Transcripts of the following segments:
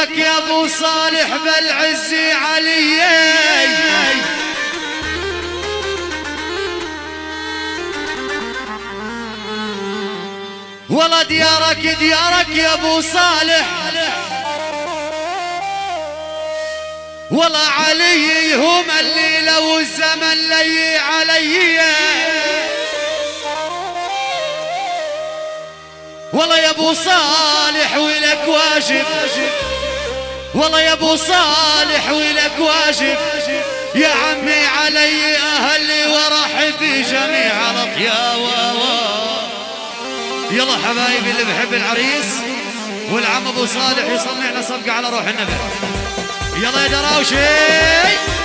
ديارك يا أبو صالح بالعز علي. والله ديارك ديارك يا أبو صالح. والله علي هم اللي لو الزمن لي علي. والله يا أبو صالح ولك واجب. والله يا ابو صالح ولك واجب. يا عمي علي أهلي ورحبي جميع الاطياء يلا حبايبي اللي بحب العريس والعم ابو صالح يصنعنا صفقة على روح النبي. يلا يا دراوشي.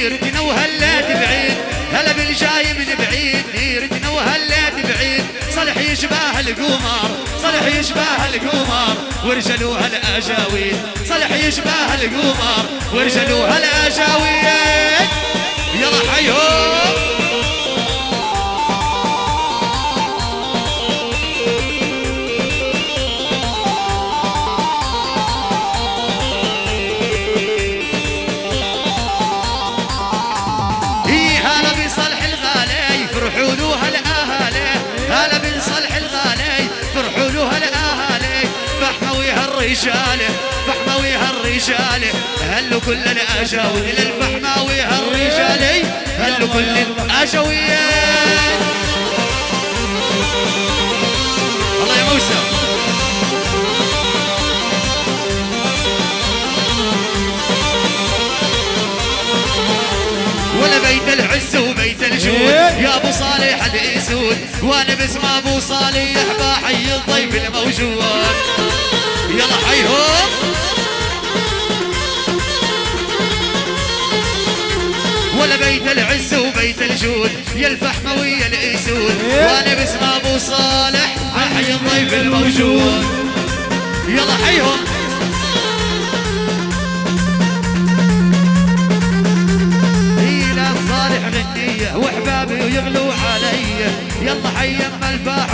ديرتنا وهلات بعيد. هلا بالجاي من بعيد. ديرتنا وهلات بعيد. صلح يشبه القمر. صلح يشبه القمر. ورجلوها الأجاويد. صلح يشبه القمر. ورجلوها الأجاويد. يلا حيهم. فحموي هالرجال فحموي هالرجال هلوا كل الاجاوي للفحماوي هالرجال هلوا كل الاجاويات الله يا موسى. ولا بيت العز وبيت الجود. يا أبو صالح الاسود وأنا باسم أبو صالح بحيي الضيف الموجود. يلا حيهم ولا بيت العز وبيت الجود يا الفحموية الاسود وأنا باسم أبو صالح بحيي الضيف الموجود. يلا حيهم إلى صالح غنية وحبابي ويغلوا علي. يلا حي ام الفاحومة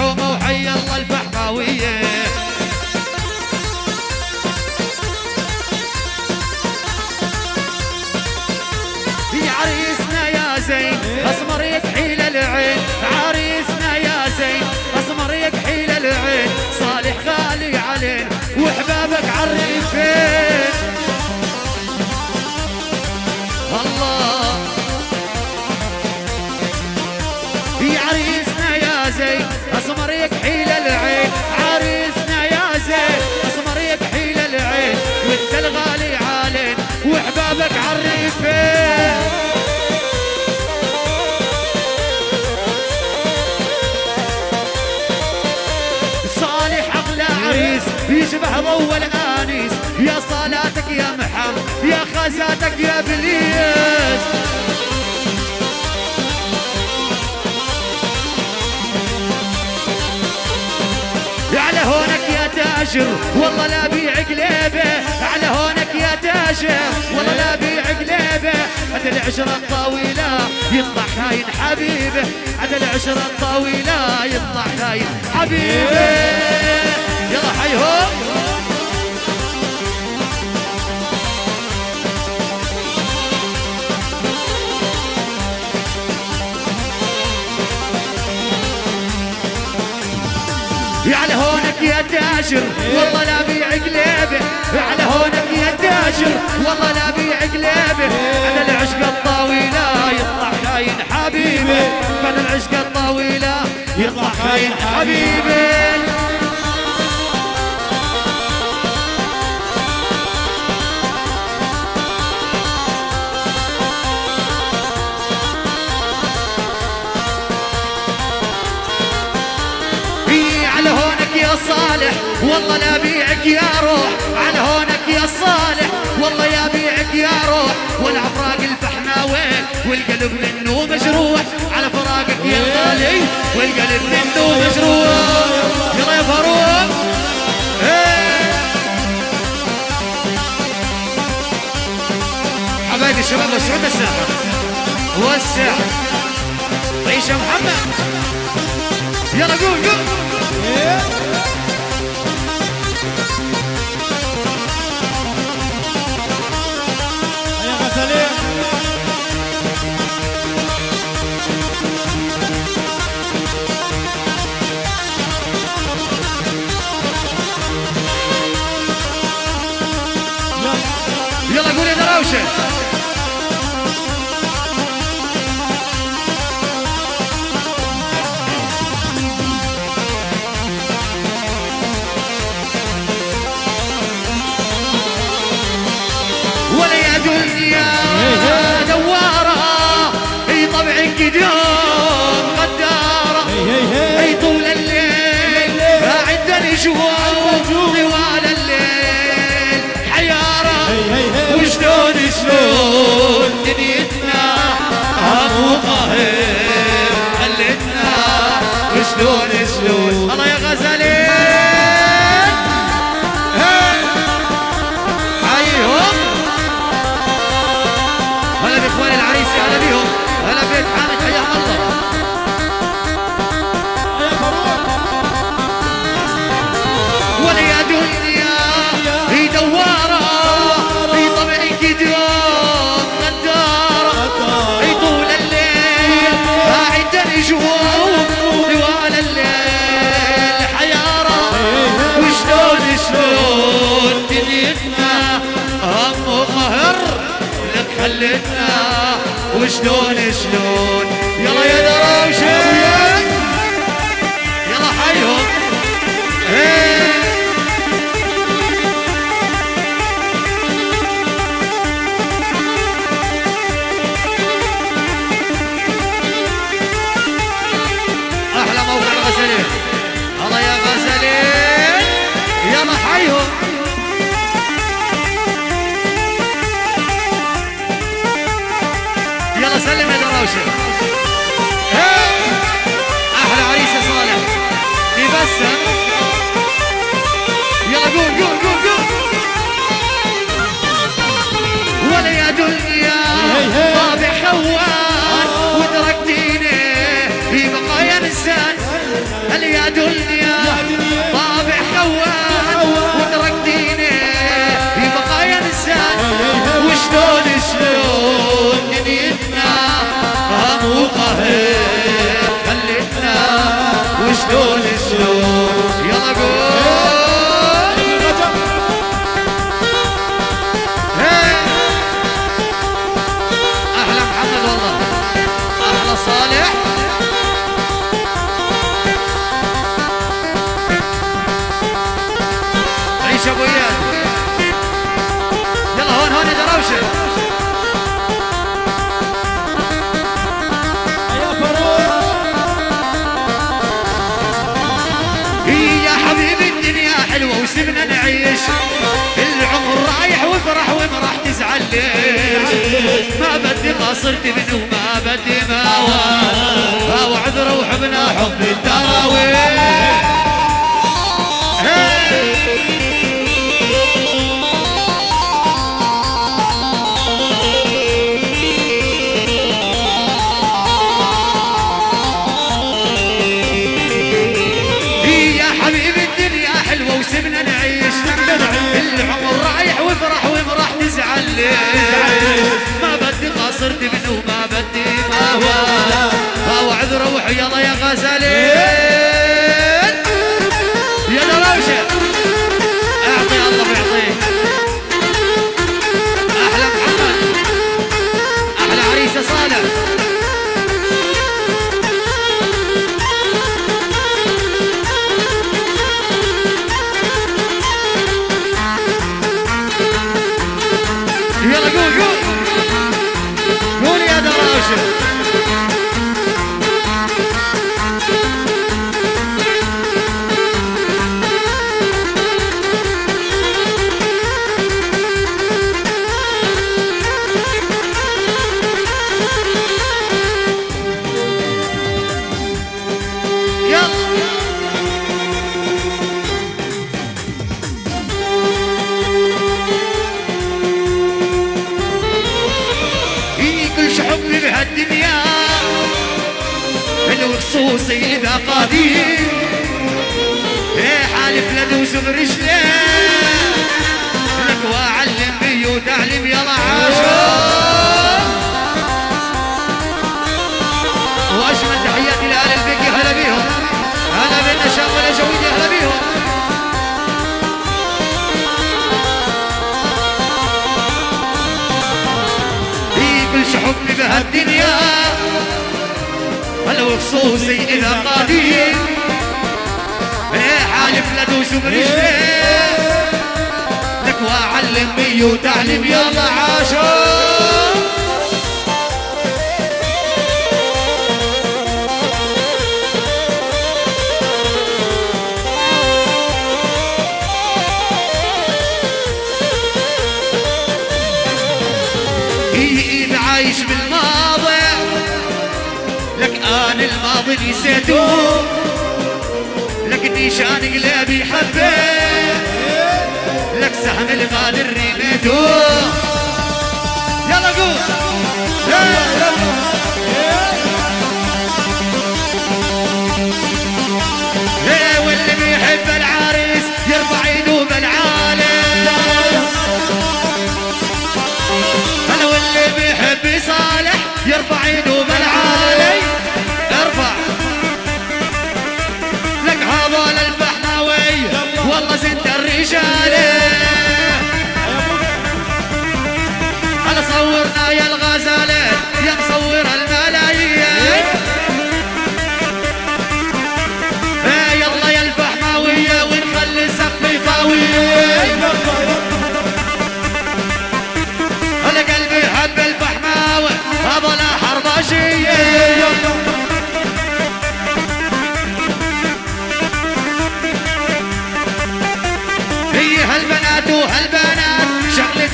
خزاتك يا بليس على هونك يا تاجر والله لا بيع قليبه على هونك يا تاجر والله لا بيع قليبه عد العشرة الطويلة يطلع خاين حبيبه. عد العشرة الطويلة يطلع خاين حبيبه. يلا حيهم يا تاجر والله لا بيع قليبه على هونك يا تاجر والله لا بيع قليبه. على العشق الطويلة يطلع خاين حبيبه على العشق الطويلة يطلع خاين حبيبه صالح والله لا بيعك يا روح على هونك يا صالح. والله يا بيعك يا روح والعفراق وين؟ والقلب منه مجروح على فراقك يا الغالي والقلب منه مجروح يلا يا فاروق. حبايبي الشباب وسعود الساحه وسع عيش يا محمد. يلا قول قول. إيه؟ Dice. شلون شلون؟ الله يا غزالي. صرت منه ما بدي ما اوعد روح من حب التراويح. يلا يا غزالي.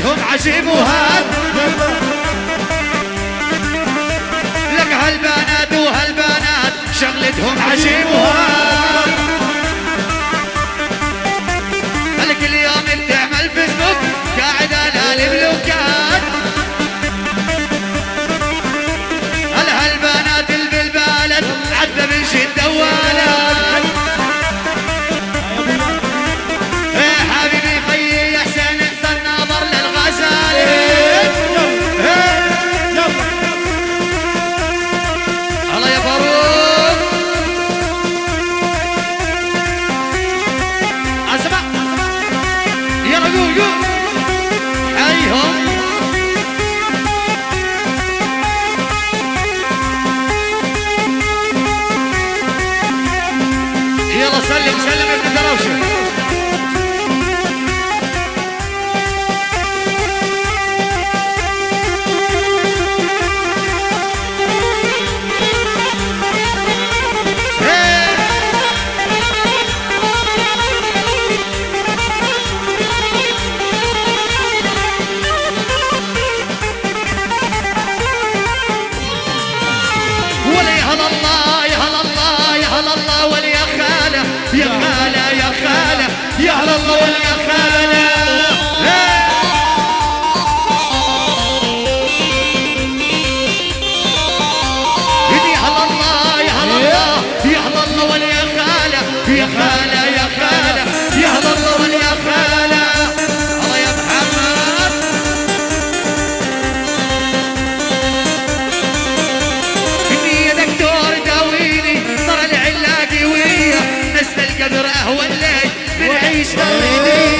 هم عجيب وهاد لك هالبنات وهالبنات شغلتهم عجيب وهاد Shalini.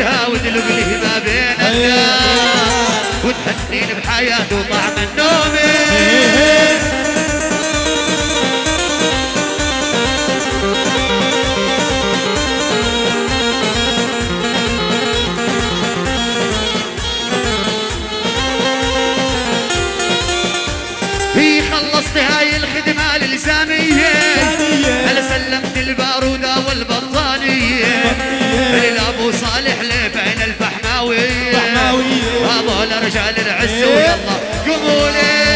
لها ودلق له ما بين الناس أيوة. وتحسين بحياته طعم النوم. هي خلصت هاي الخدمة الإلزامية أنا سلمت البارود يحلف عين الفحماوي هذول رجال العز ويلا إيه. قبولي.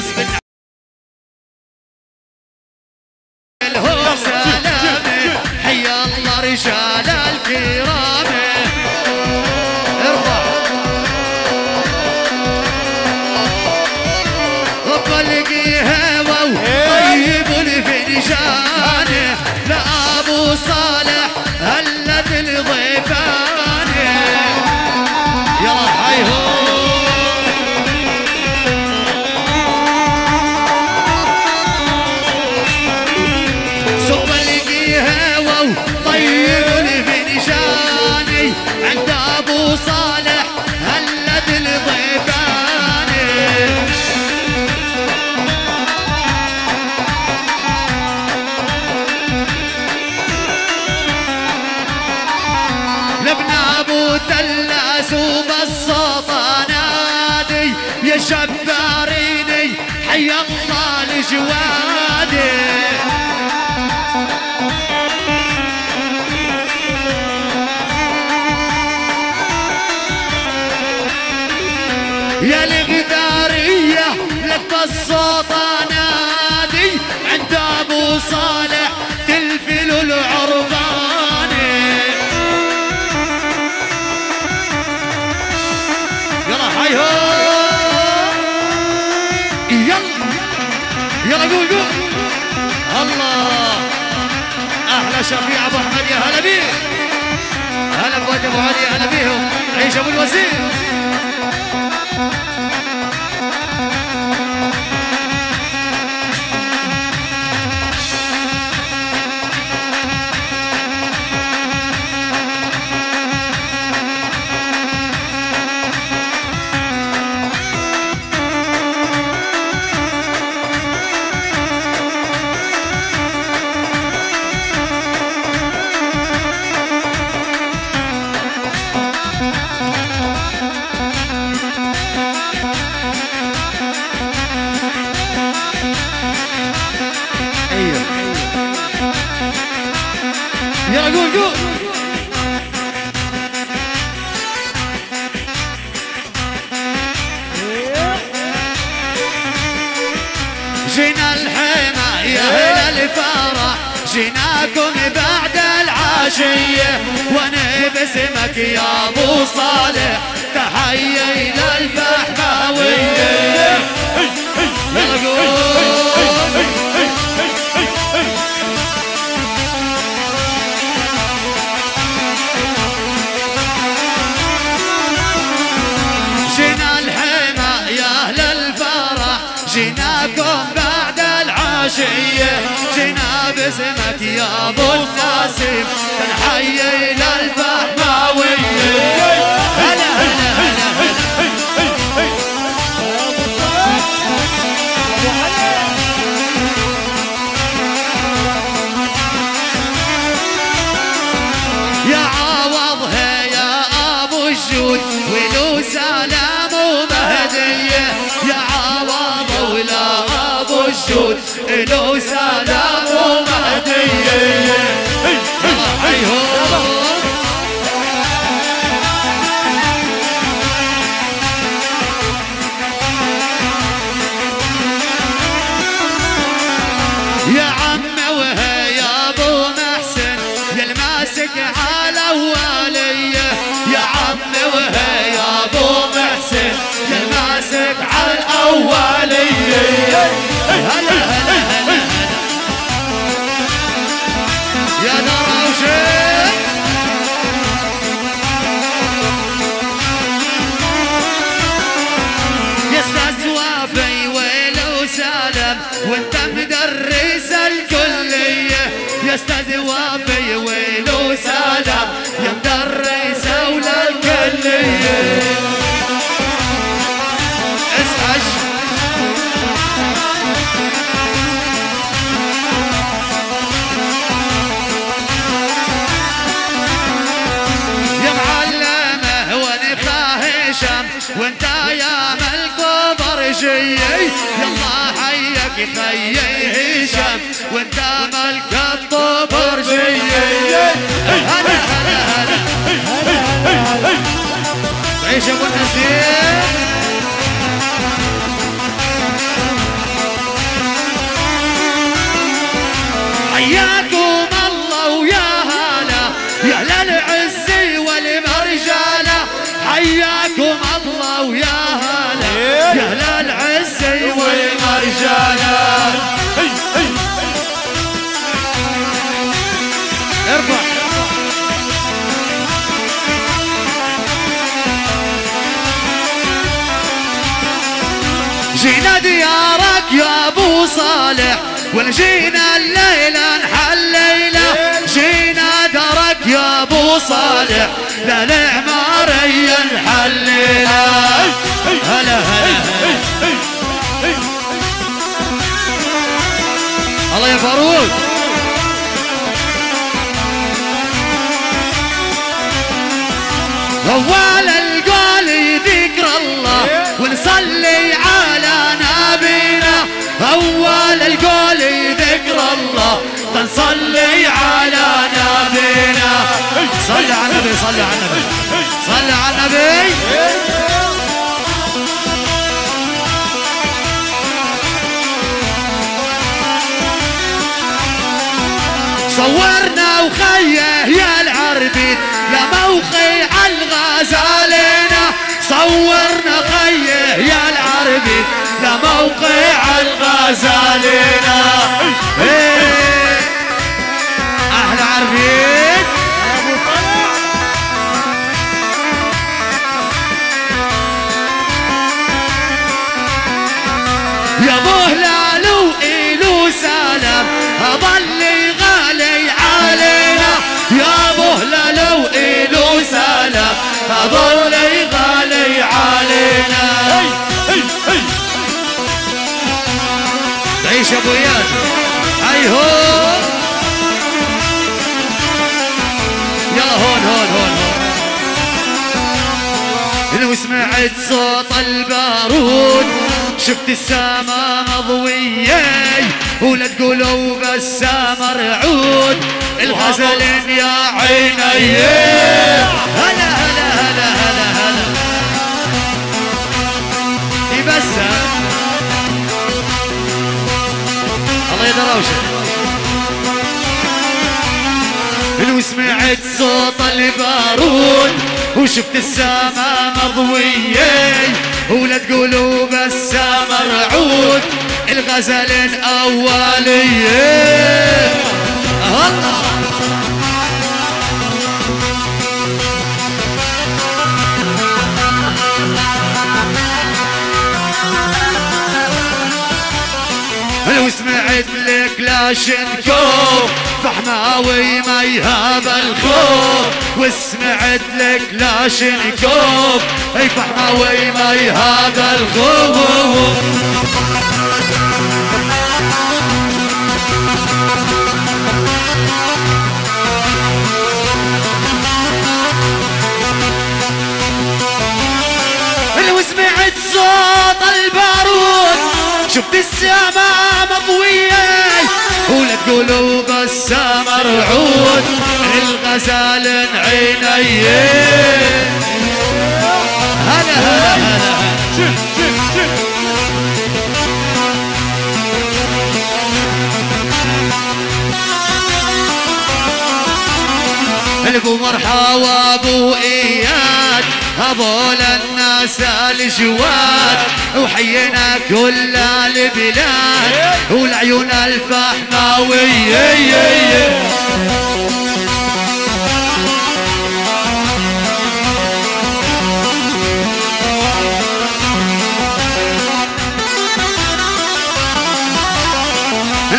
husband يا مدرس أولى الكليه اسحش يا وانت يا ملك وبرجي يلا حيك خيي هشام وانت ملك الطبرجي هلا هلا هلا عيش ابو النسيم حياكم ابو صالح ونجينا الليلة نحليلة جينا دارك يا أبو صالح للعمارية نحليلة هلا هلا. الله يا فاروق. أول أول القول ذكر الله. نصلي على نبينا. صلي على النبي صلي على النبي. صلي على النبي. صورنا وخيه يا العربي. لموقع الغزالينا صورنا خيه يا العربي. لموقع الغزالينا إيه. أحلى يا ابو اياد هاي هون يلا هون هون هون هون. لو سمعت صوت البارود. شفت السما مضوية. ولا تقولوا بس مرعود الغزل يا عيني. هلا هلا هلا هلا هلا. الله يدراوشك لو سمعت صوت البارود وشفت السما مضوية. ولا تقولوا بس مرعود الغزل أولية الله. كلاشنكوف فحماوي ما يهاب الخوف وسمعت لك كلاشنكوف أي فحماوي ما يهاب الخوف لو سمعت صوت البارود. شفت السما مضوية ولا تقولوا بس مرعود الغزال عيني. هلا هلا هلا الابو مرحى وابو اياد هذول الناس الجواد وحينا كل البلاد والعيون الفحماوية.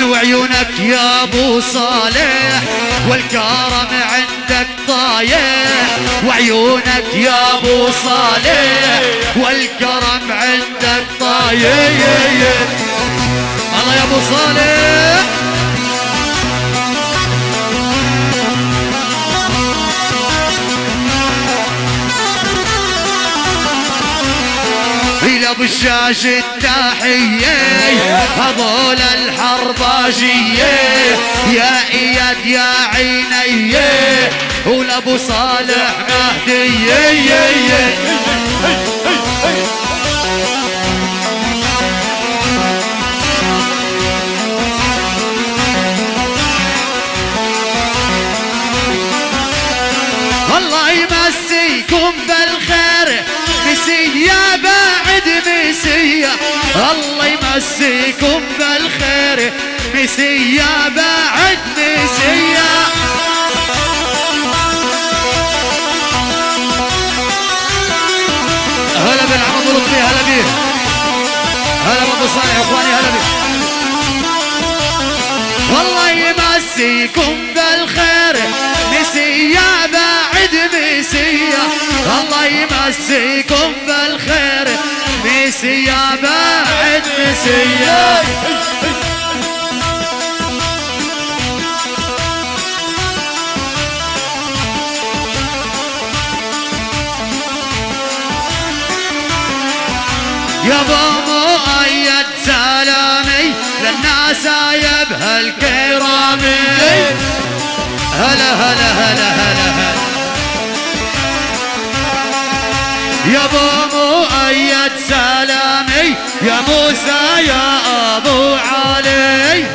وعيونك يا أبو صالح والكرم عندك طايح وعيونك يا أبو صالح والكرم عندك طايح الله يا أبو صالح. إلى بالشاش التحية هذول الحرباجية يا إياد يا عيني ولأبو صالح مهدي الله يمسيكم بالخير مسيا بعد مسيا الله يمسيكم بالخير. مسيا بعد مسيا هلا بالعم ابو لطفي هلا بيه هلا بابو صالح إخواني هلا بيه والله يمسيكم بالخير. مسيا بعد مسيا الله يمسيكم بالخير. مسيا بعد مسيا يا أبو مؤيد سلامي للناس يا بهالكرامي هلا هلا هلا هلا يا ابو مؤيد سلامي يا موسى يا ابو علي.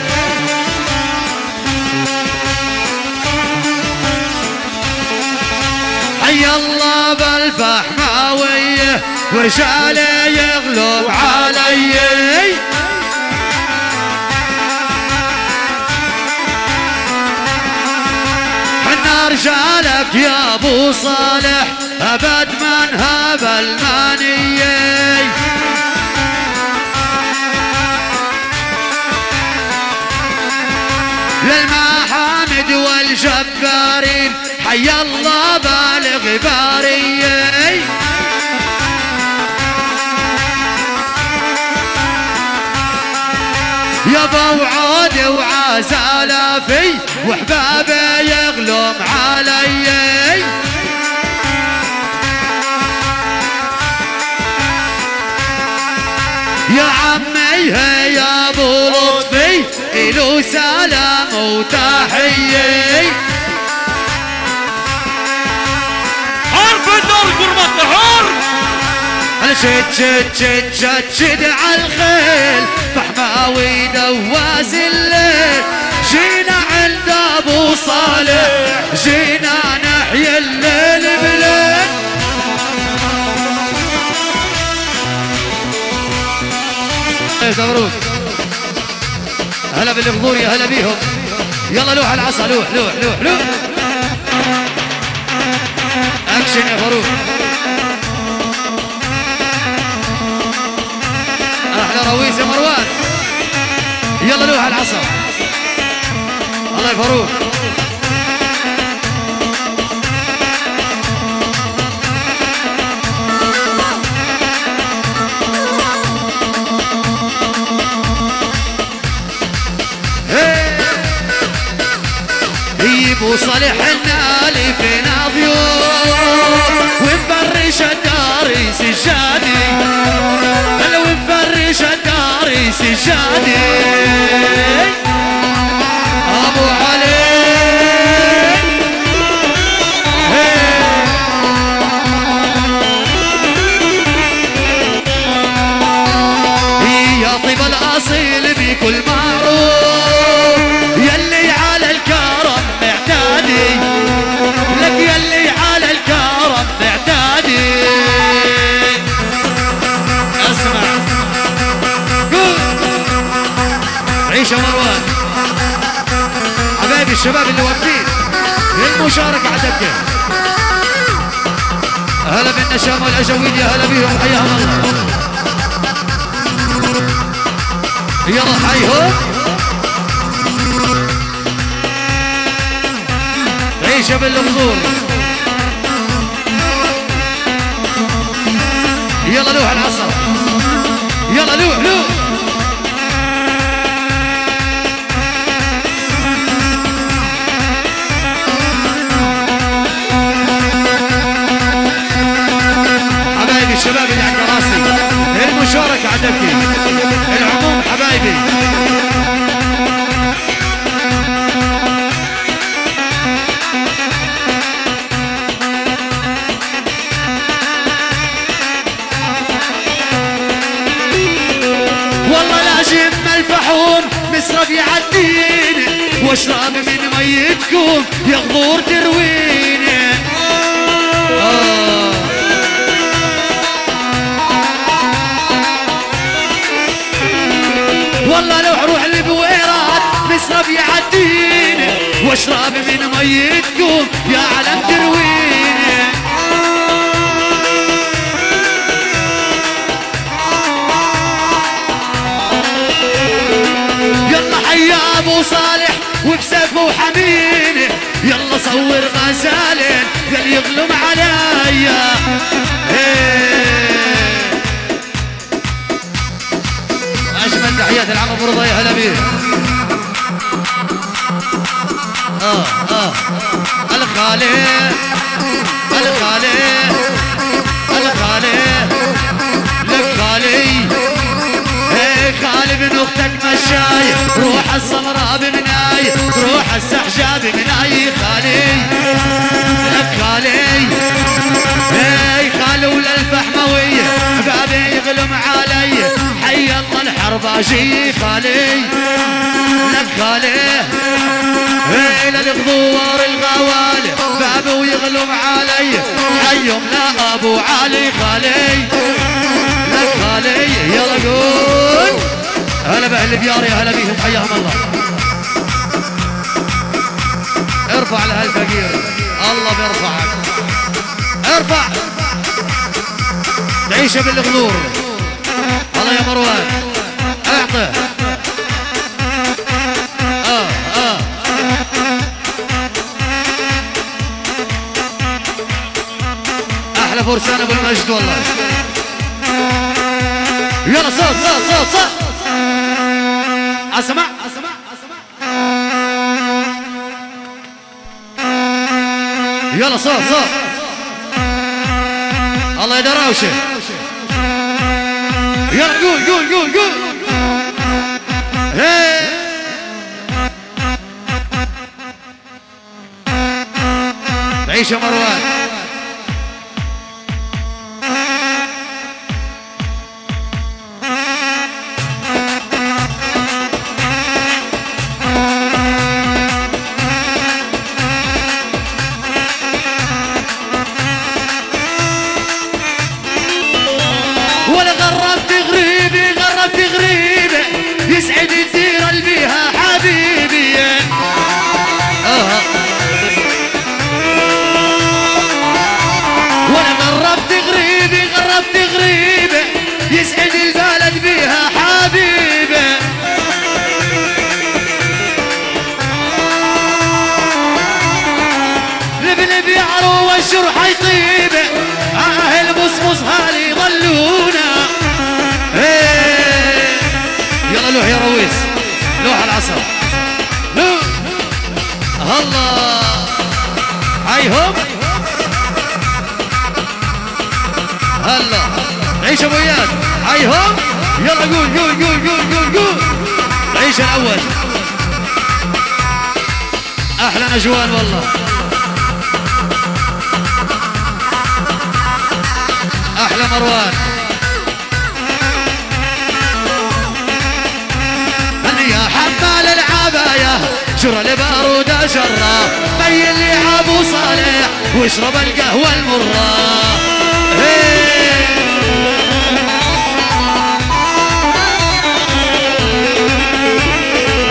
حي الله بالفحماوية ورجاله يغلب علي. رجالك يا أبو صالح أبد من هاب المانية للمحامد والجبارين حي الله بالغ بارية يا بوعود وعزالافي وحبابي يغلم علي. يا عمي يا أبو لطفي إلو سلام وتحية. حرب الدور قربتنا أنا شد شد شد شد شد على الخيل. فحماوي دواز الليل. جينا عند أبو صالح. جينا نحيي الليل بليل. إيه مبروك هلا بالغضور يا هلا بيهم. يلا لوح العصا لوح لوح لوح لوح. أكشن يا فاروق. رويس يا مروان. يلا لوح العصا. الله يا فاروق يجيبوا صالحنا اللي فينا ضيوف ونفرش الدار سجادي. هلا سجادي. الشباب اللي واقفين. للمشاركة على الدكة هلا بالنشام والأجاويد يا هلا بيهم حياهم الله. يلا حيهم عيشة بالغزور يلا لوح العصر يلا لوح لوح. يا غدور ترويني آه. والله لو أروح البويرات مصرف يعديني واشرب من ميتكم يا علم ترويني يلا حيا أبو صالح وبسيفه وحمينه يلا صور غزالين قال يظلم عليا. إيه. أجمل تحيات العم أبو رضا يا هلا بيه آه آه. الخالي الخالي الخالي من أختك مشاي روح السمراء بمناي روح السحجة بمناي خالي لك خالي. إيه خالي ولا الفحموية بابي يغلم علي. حي الله الحرباجي خالي لك خالي. إيه للغدوار الغوالي بابي ويغلم علي. حيهم لا أبو علي. خالي لك خالي. يلا قول. هلا باهل ديار يا هلا بيهم حياهم الله. ارفع لهالفقير الله بيرفعك. ارفع. تعيش بالغدور الله يا مروان اعطه. آه آه. أحلى فرسان أبو المجد والله. يلا صوت صوت صوت صوت. أسمع. يلا صوت صوت. الله يدراوشه يلا قول قول قول قول. هي عيش يا مروان. لبلب يعرو والجرح يطيبه أهل مصمص هالي يضلونا إيه. يلا لوح يا رويس. لوح العصر لوح. الله. هايهم هلا. عيش أبو إياد. هايهم يلا قول قول قول قول قول قول. عيش الأول. أحلى نجوان والله. أحلى مروان. يا حمال العباية شرى البارودة شرة بين لي أبو صالح واشرب القهوة المرة.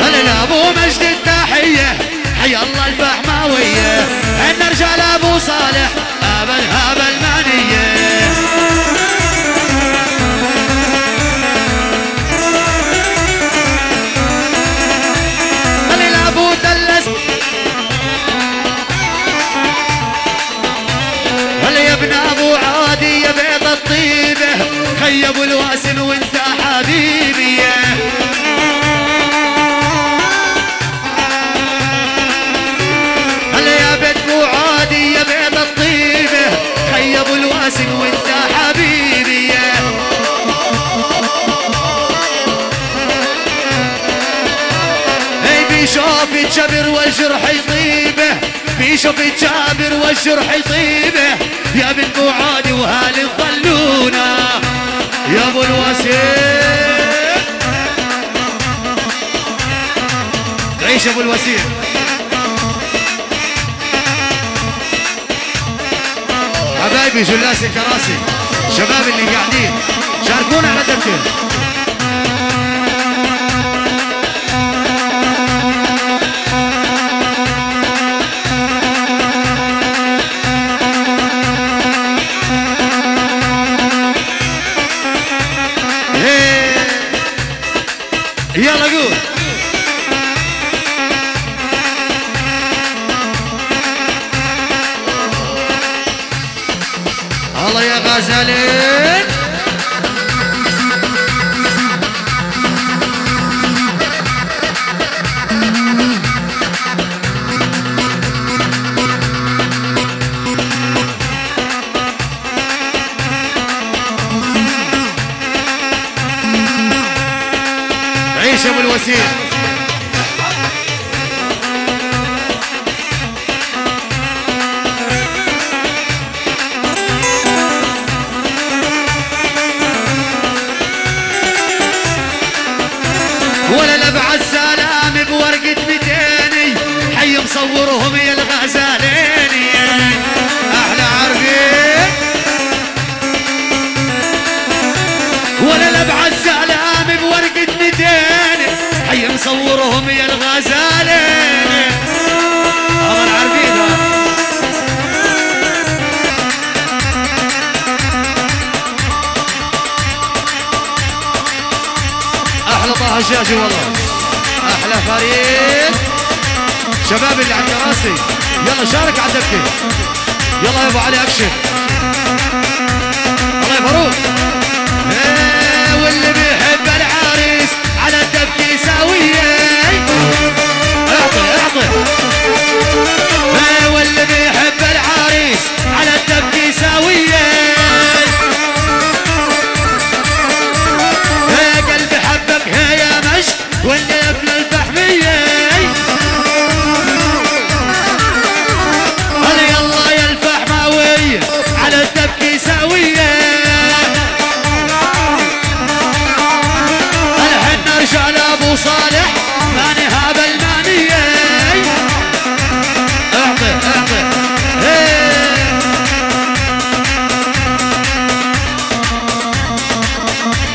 هلا مجد التحية حي الله الفحماوية. عندنا رجال أبو صالح ابا هبا وشرحي يطيبه في شوق جابر وشرحي يطيبه. يا بن قعادي وهال الظلونه يا أبو الوسيم. عيش أبو الوسيم؟ حبايبي جلاسي كراسي شباب اللي قاعدين. شاركونا على التبكير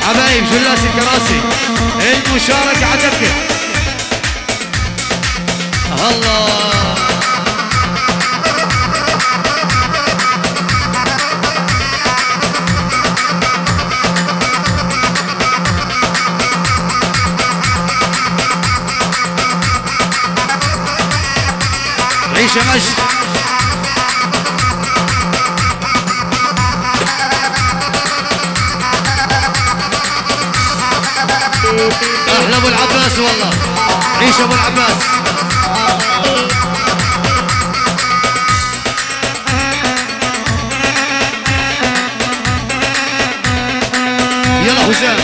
حبايب جلاس الكراسي المشاركة عدك الله. عيش يا مجد. أهلا أبو العباس والله. عيش أبو العباس. يلا حسام.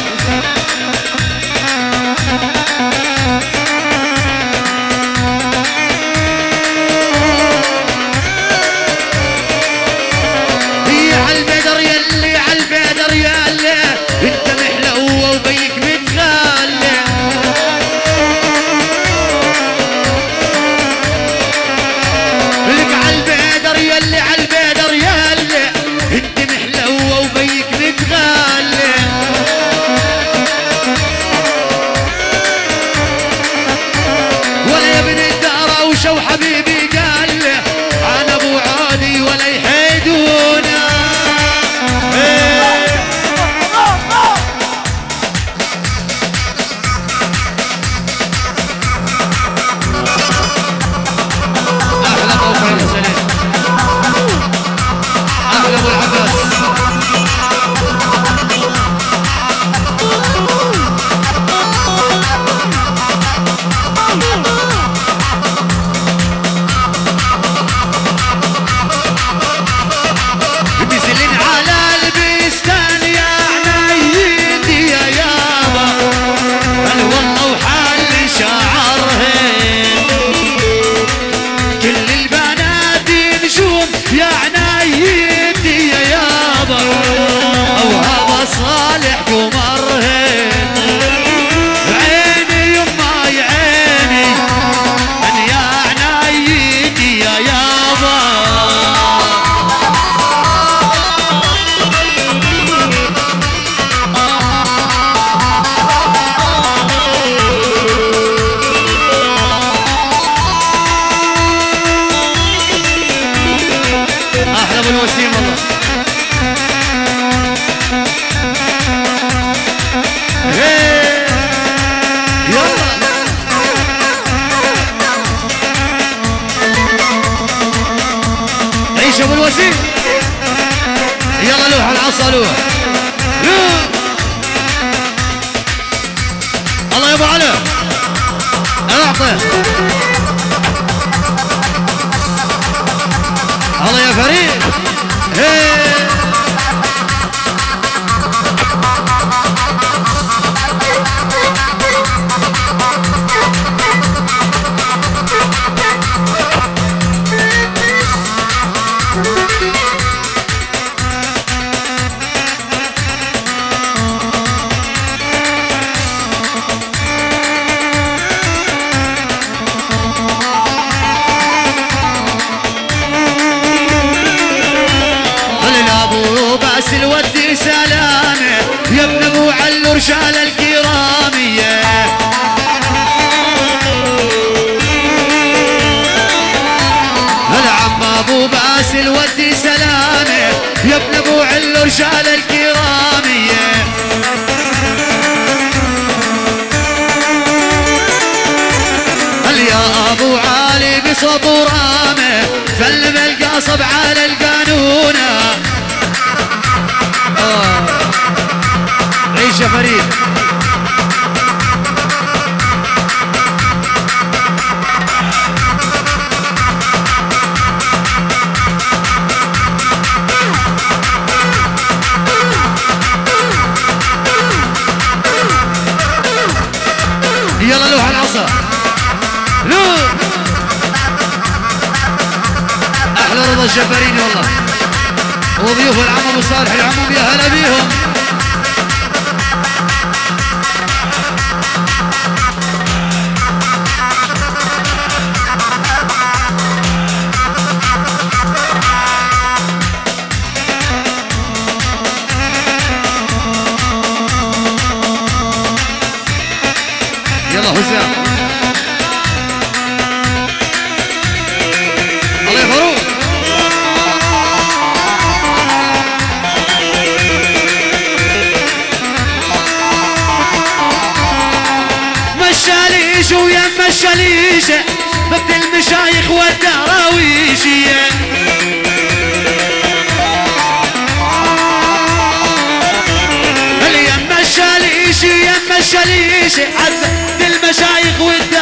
لو. أحلى رضا الجبارين والله. وضيوف العم الصالح صالح العموم يا هلا بيهم. دراويشية عزت المشايخ والدين.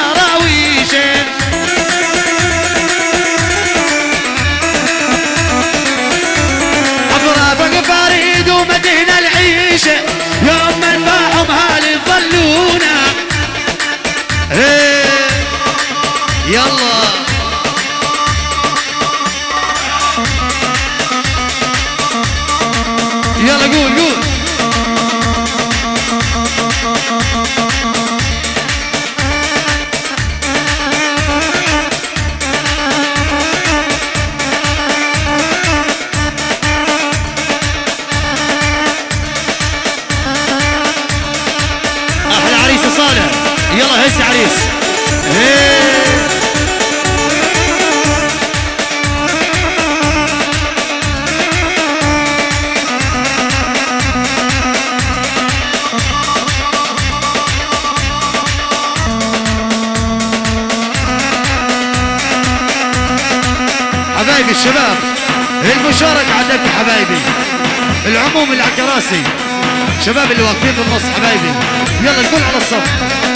العكراسي. شباب اللي واقفين بالنص حبايبي. يلا الكل على الصف.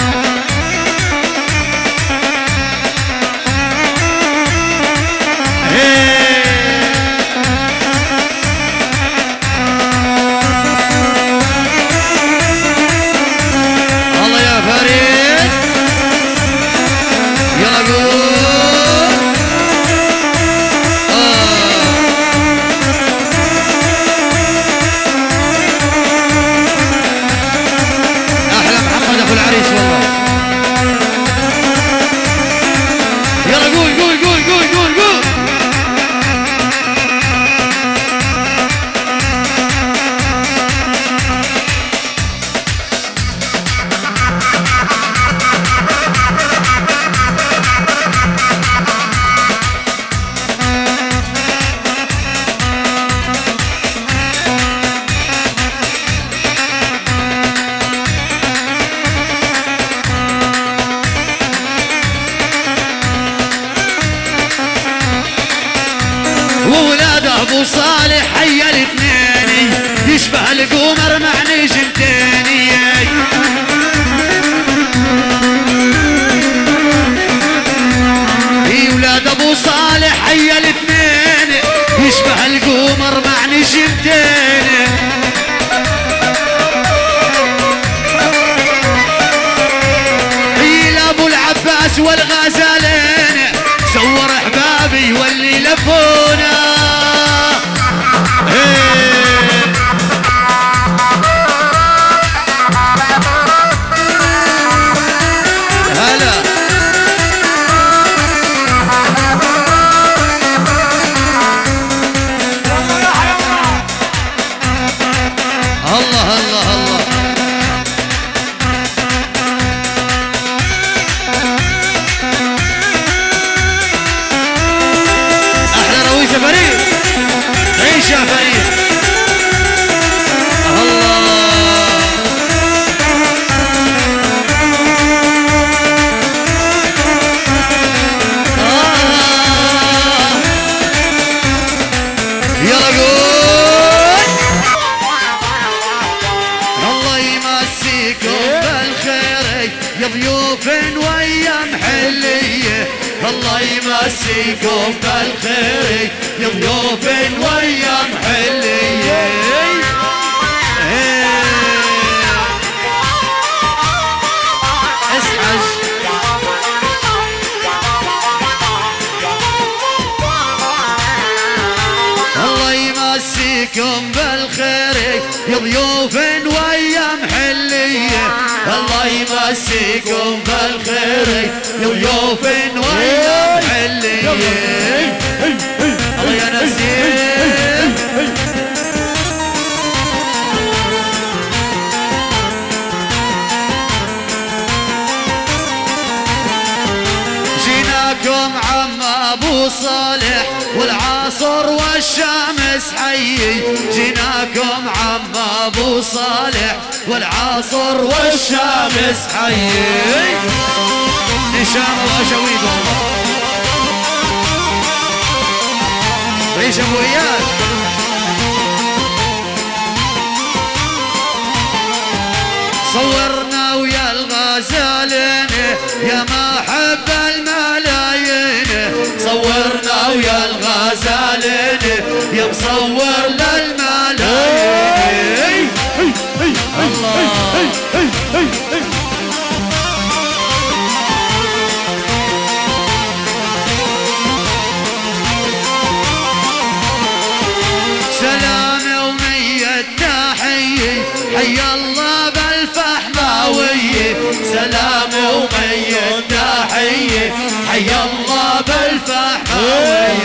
يلا قول. الله يمسيكم بالخير يا ضيوف ويا محلية. الله يمسيكم بالخير يا ضيوف ويا محلية. ضيوف ويا محلية الله يمسيكم بالخير. ضيوف ويا محلية الله يا جيناكم عم أبو صالح والعصر والشمس. حي جيناكم عم ابو صالح والعصر والشمس حي. هشام واشويد والله عيش أبو إياد. صورنا ويا الغزالين يا ما يا مصور للملايين. الله. سلام ومية تحية حي الله بالفحماوية. سلام ومية تحية حي الله بالفحماوية.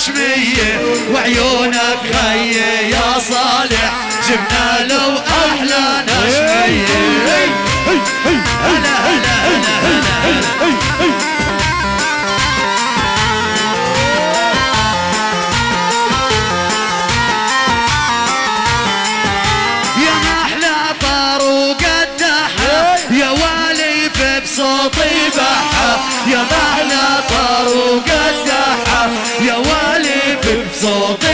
نشمية وعيونك خي يا صالح شفنا لو أحلى نشمية هلا هلا هلا هلا طاروق الدحى يا والف بصوتي بحى يا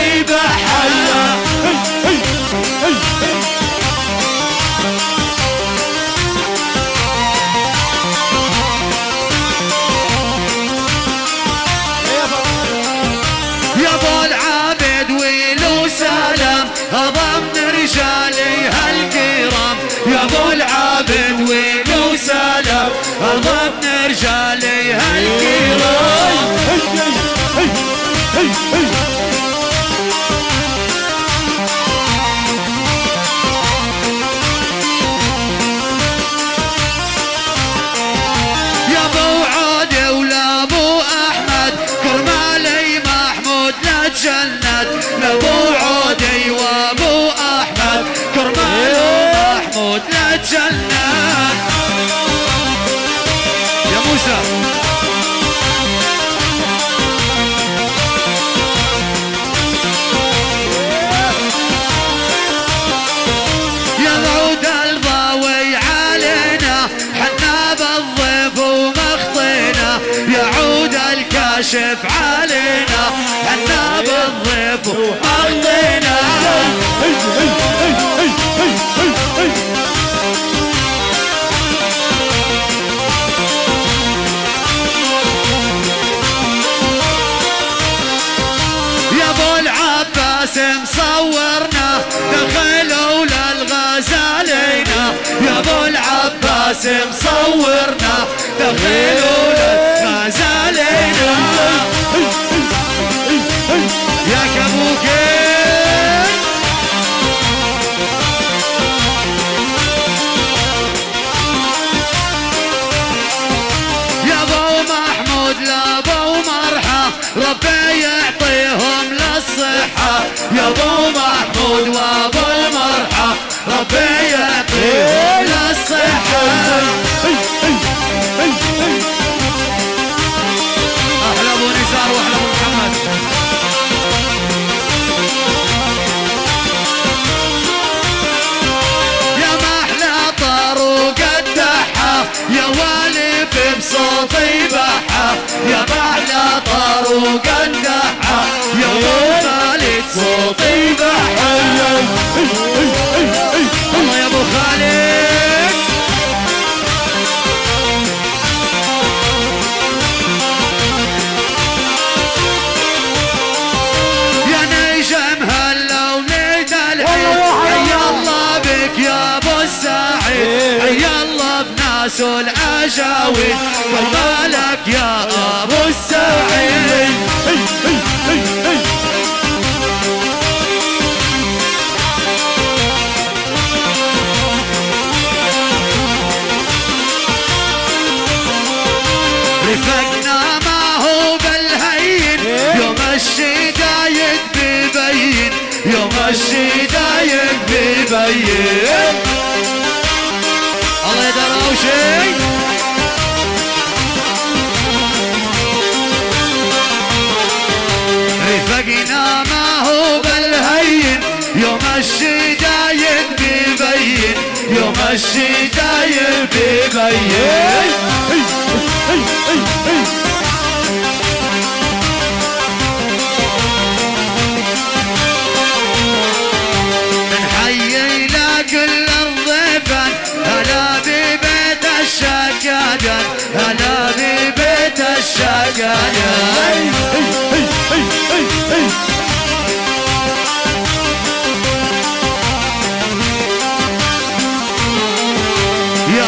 كاشف علينا حنا بالضيف وأرضنا العباس مصورنا دخلوا للغزالينا يا كبوكي يا أبو محمود لا أبو مرحى ربي يعطيهم للصحة. يا أبو محمود الدحة يا ابو خالد صوتي بحة بناس العجاوي ومالك يا أبو السعيد. رفقنا ما هو بالهين. يوم الشدايد بيبين يوم الشدايد الله شيء رفقنا ما هو بالهين. يوم الشدايد بيبين يوم الشدايد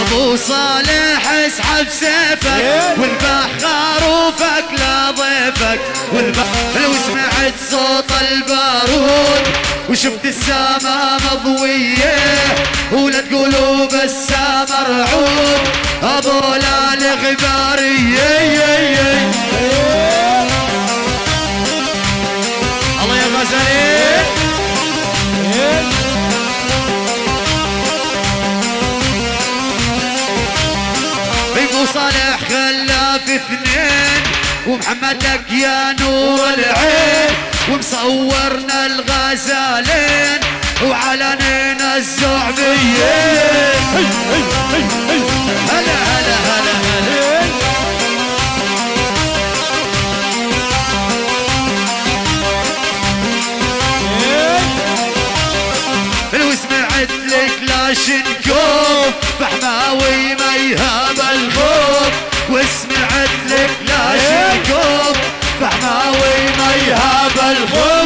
ابو صالح اسحب سيفك والبح خروفك لا ضيفك. والبح لو سمعت صوت البارود. وشفت السما مضوية ولا تقولوا بس مرعود أبو لا الغبارية الله يا غزالين ابو صالح خلاف اثنين ومحمدك يا نور العين ومصورنا الغزالين. وعلنينا الزعبيين هلا هلا هلا هلا. لو سمعت لك لا شنكوب فحماوي ما يهاب الخوف. وسمعت لك لا شنكوب فحماوي ما يهاب الخوف.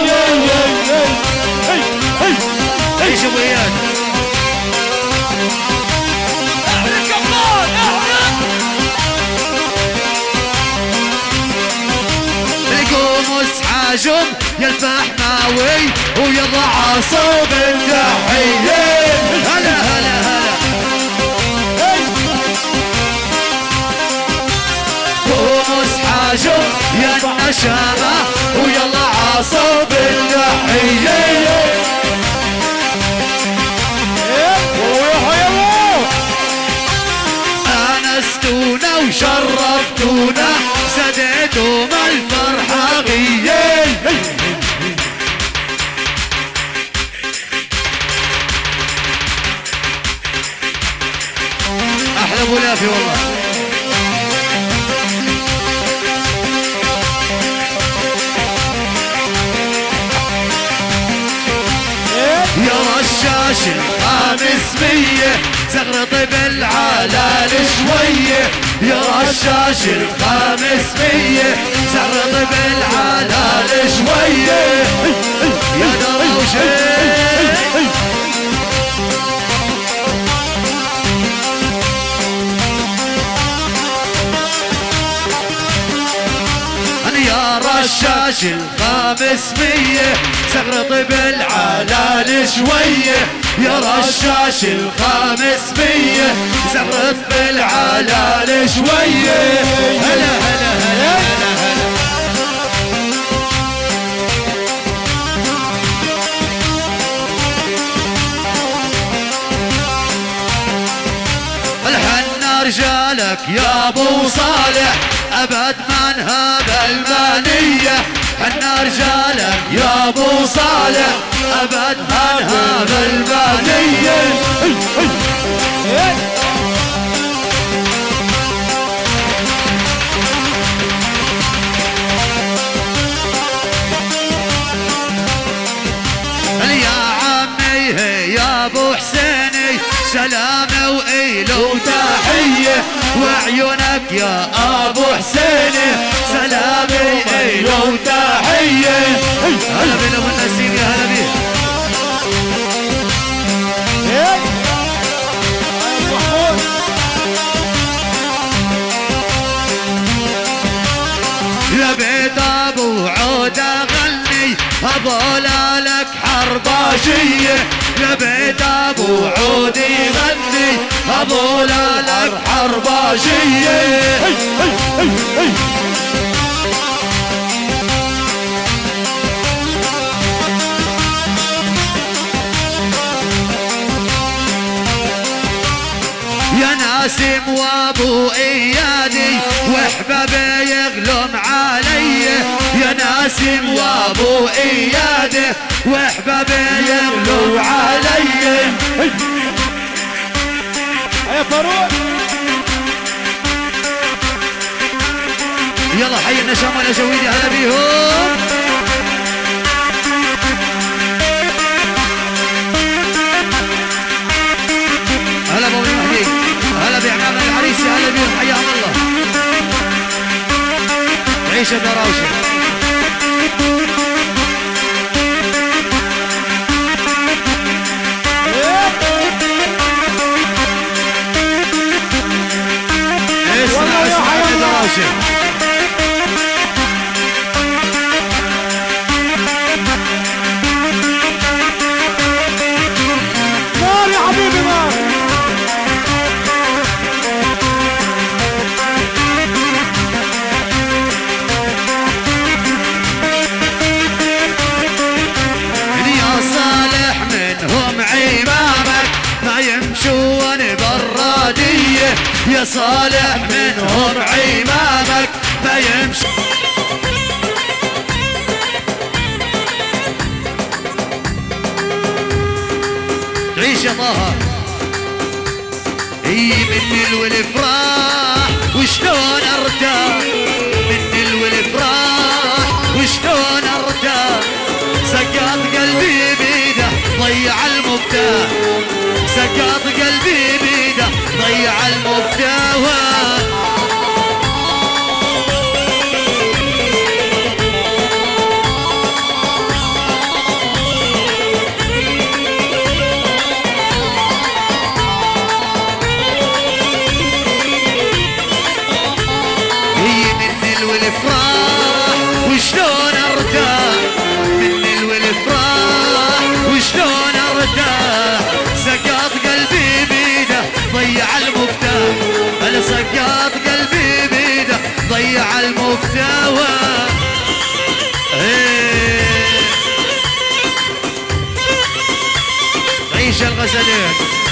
حاجم يا الفحماوي ويضع عصوب التحية هلا هلا هلا. قومس حاجم يا النشامة ويلا عصوب التحية انستونا وشرفتونا سدد وما الفرحة غيال أحلى أبو والله. رشاش الخامس مية زغرط بالعلال شوية. يا رشاش الخامس مية زغرط بالعلال شوية. يا دروشي رشاش الخامس مية. سغرط بالعلال شوية. يا رشاش الخامس مية. سغرط بالعلال شوية. هلا هلا هلا هلا هلا. رجالك يا أبو صالح. أبد ما نهاب المانية. حنا رجالك يا أبو صالح. أبد ما نهاب المانية سلامة وإيلو وتحية وعيونك يا أبو حسيني سلامة وإيلو وتحية. هلا بنا أبو النسيم يا هلا بيه لبيت أبو عود أغني هذولا لك حرباشية. لبيت أبو عود يغني هذولا لك حرباشية يا ناسم وابو إيادي واحبابي يغلم علي. يا ناسم وابو ايادي واحبابي يغلم علي يا فاروق. يلا حي النشام ولا جويدي هلا بيهم. هلا بابو المهدي. هلا بعمام العريس يا هلا بيهم. حياهم الله. عيش اسمع صالح منهم عمامك ما يمشون تعيش يا طه. إي من والإفراح وشلون ارتاح من والإفراح وشلون ارتاح سقط قلبي بيده ضيع المفتاح. سقط قلبي بيده ضيع المفتاح. عيش الغزلين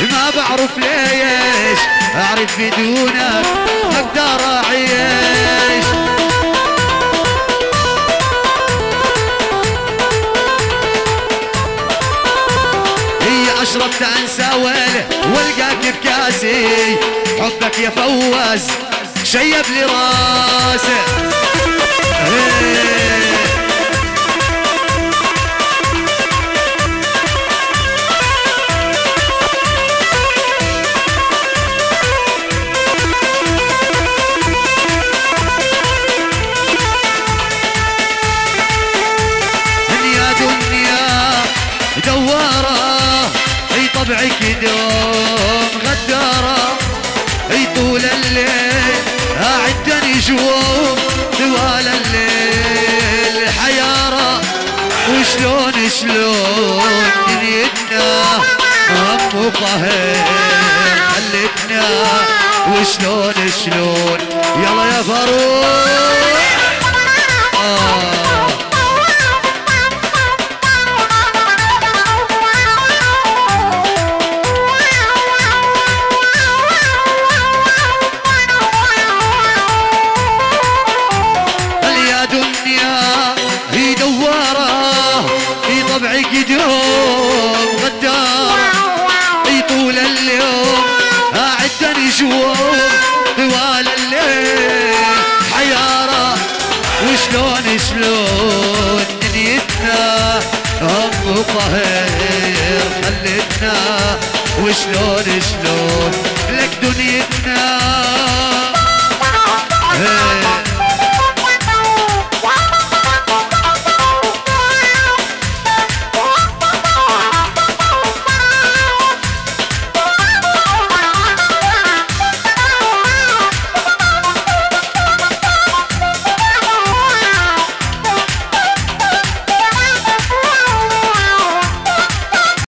ما بعرف ليش أعرف بدونك أقدر أعيش. هي اشرب تنسى ويلي والقاك بكاسي حبك يا فوز شيب لي راسي. إيه. دمعك دوم غدارة. أي طول الليل أعدني جوم طوال الليل. حيارة وشلون شلون دنيتنا هم وقهر خلتنا وشلون شلون؟ يلا يا فاروق. خلتنا وشلون شلون لك دنيتنا